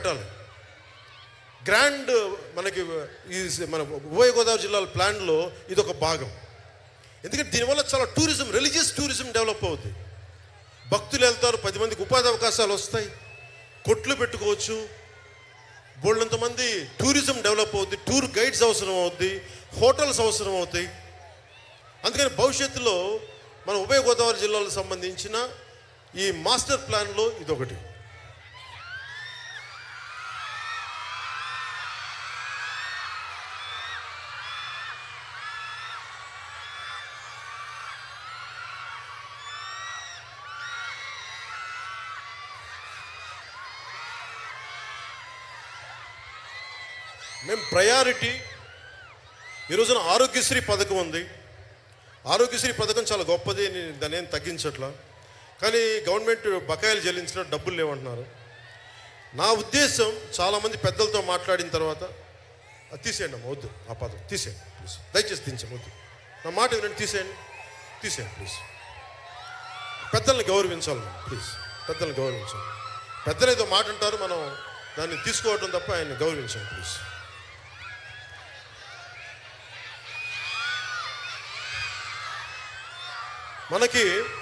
పెట్టాలి. గ్రాండ్ మనకి ఈ మన ఉభయ గోదావరి జిల్లాల ప్లాన్లో ఇది ఒక భాగం. ఎందుకంటే దీనివల్ల చాలా టూరిజం రిలీజియస్ టూరిజం డెవలప్ అవుతుంది భక్తులు వెళ్తారు పది మందికి ఉపాధి అవకాశాలు వస్తాయి. కొట్లు పెట్టుకోవచ్చు. బోళ్ళంతమంది టూరిజం డెవలప్ అవుద్ది టూర్ గైడ్స్ అవసరం అవుద్ది హోటల్స్ అవసరం అవుతాయి. అందుకని భవిష్యత్తులో మన ఉభయ గోదావరి జిల్లాలకు సంబంధించిన ఈ మాస్టర్ ప్లాన్లో ఇదొకటి. మేము ప్రయారిటీ. ఈరోజున ఆరోగ్యశ్రీ పథకం ఉంది. ఆరోగ్యశ్రీ పథకం చాలా గొప్పది నేను దాన్ని ఏం తగ్గించట్లా. కానీ గవర్నమెంట్ బకాయిలు చెల్లించిన డబ్బులు లేవంటున్నారు. నా ఉద్దేశం చాలామంది పెద్దలతో మాట్లాడిన తర్వాత అది తీసేయండి అమ్మ వద్దు ఆ పదం తీసేయండి ప్లీజ్. దయచేసి దించండి వద్దు. నా మాట వినండి తీసేయండి తీసేయండి ప్లీజ్. పెద్దల్ని గౌరవించాలి ప్లీజ్. పెద్దల్ని గౌరవించాలి. పెద్దలు ఏదో మాట అంటారు మనం దాన్ని తీసుకోవటం తప్ప ఆయన్ని గౌరవించాలి ప్లీజ్. మనకి